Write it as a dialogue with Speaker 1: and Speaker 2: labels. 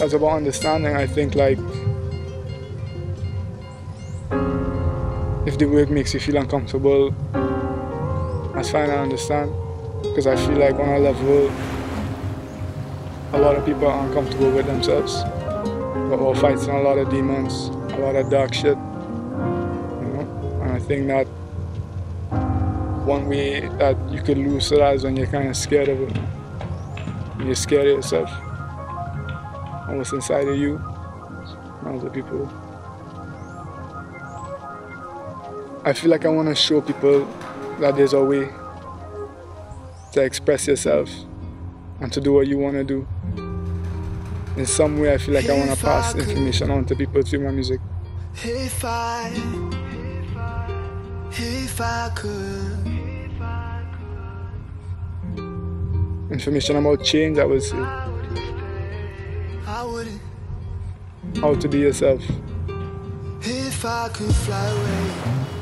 Speaker 1: that's about understanding. I think like if the work makes you feel uncomfortable, that's fine. I understand because I feel like on a level, a lot of people are uncomfortable with themselves. We're fighting a lot of demons, a lot of dark shit. You know, and I think that one way that you could lose that is when you're kind of scared of it. You're scared of yourself. And what's inside of you, and other people. I feel like I want to show people that there's a way to express yourself and to do what you want to do. In some way, I feel like I want to pass information on to people through my music.
Speaker 2: If I, if I could,
Speaker 1: Information about change, I would say.
Speaker 2: I wouldn't.
Speaker 1: How to be yourself.
Speaker 2: If I could fly away,